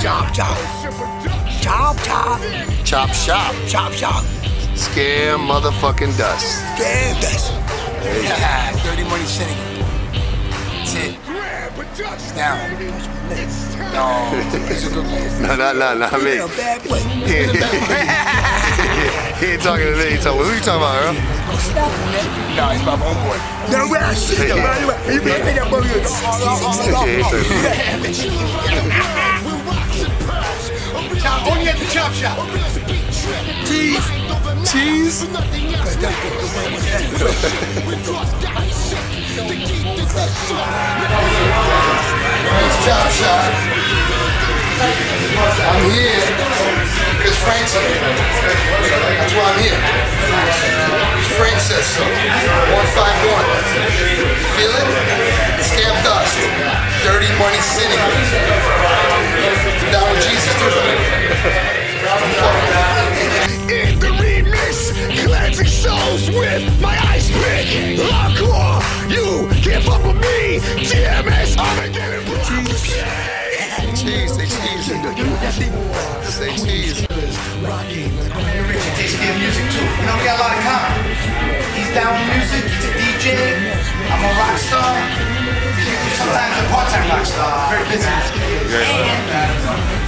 Chop, chop. Chop, chop. Chop shop. Chop, chop. Scare motherfucking dust. Damn, that's. Yeah, Dirty Money City. That's it. Down. No, it's a good man. No, no, no, not me. In a bad way. He ain't, talking to me. He talking, who you talking about, Earl? No, it's my homeboy. No, I shit, yo, man. You better pay that boy. Chop, only at the chop shop. Cheese. Cheese? Chop Shop. I'm here because Frank said it. That's why I'm here. Frank says so. 151. Feel it? Skam Dust. Dirty money. Hardcore, you can't fuck with me. DMS, I'm getting Cheese, say cheese. Say cheese. Richie takes care of music too. You know, we got a lot in common. He's down with music, he's a DJ, I'm a rock star. Sometimes a part-time rock star, very busy.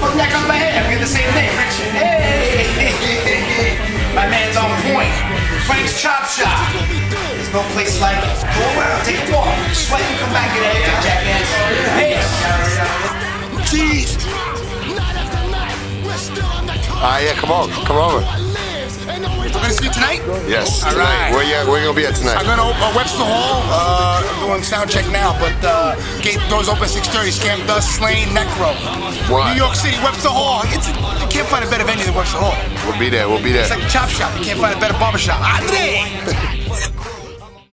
My head, we the same. Hey! My man's on point. Frank's Chop Shop. There's no place like it. Go around, take a walk, sweat, and come back and haircut, jackass. Peace! Jeez! All right, yeah, come on. Come over. We're gonna see you tonight? Yes, All tonight. right. Where you, where you gonna be at tonight? I'm gonna open uh, Webster Hall. Uh, I'm doing sound check now, but uh, gate doors open 6:30. Skam Dust, Slaine, Necro. What? New York City, Webster Hall. It's a, you can't find a better venue than Webster Hall. We'll be there. We'll be there. It's like a chop shop. You can't find a better barber shop. Andre.